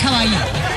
可愛い。